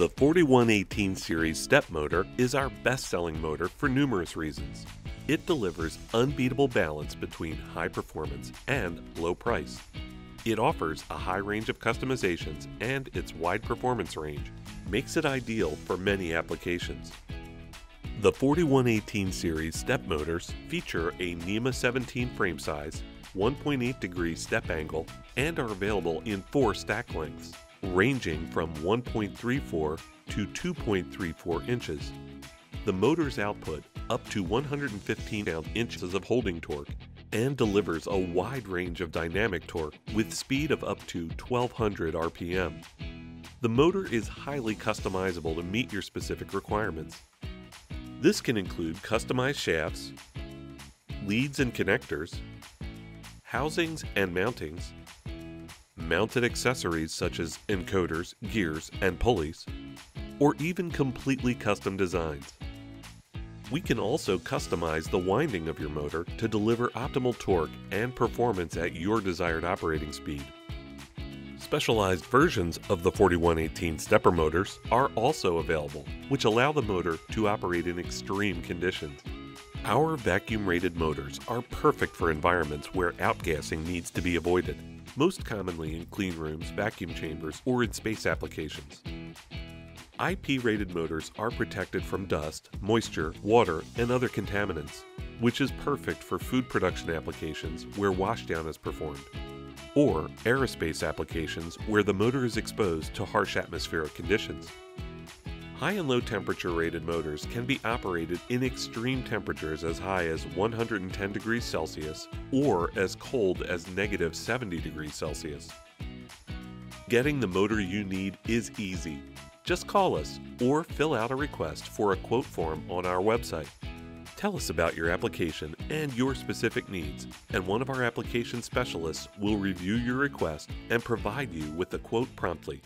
The 4118 series step motor is our best selling motor for numerous reasons. It delivers unbeatable balance between high performance and low price. It offers a high range of customizations and its wide performance range makes it ideal for many applications. The 4118 series step motors feature a NEMA 17 frame size, 1.8 degree step angle, and are available in four stack lengths ranging from 1.34 to 2.34 inches. The motor's output up to 115 inches of holding torque and delivers a wide range of dynamic torque with speed of up to 1200 RPM. The motor is highly customizable to meet your specific requirements. This can include customized shafts, leads and connectors, housings and mountings, mounted accessories such as encoders, gears, and pulleys, or even completely custom designs. We can also customize the winding of your motor to deliver optimal torque and performance at your desired operating speed. Specialized versions of the 4118 stepper motors are also available, which allow the motor to operate in extreme conditions. Our vacuum rated motors are perfect for environments where outgassing needs to be avoided most commonly in clean rooms, vacuum chambers, or in space applications. IP rated motors are protected from dust, moisture, water, and other contaminants, which is perfect for food production applications where washdown is performed, or aerospace applications where the motor is exposed to harsh atmospheric conditions. High and low temperature rated motors can be operated in extreme temperatures as high as 110 degrees Celsius or as cold as negative 70 degrees Celsius. Getting the motor you need is easy. Just call us or fill out a request for a quote form on our website. Tell us about your application and your specific needs, and one of our application specialists will review your request and provide you with a quote promptly.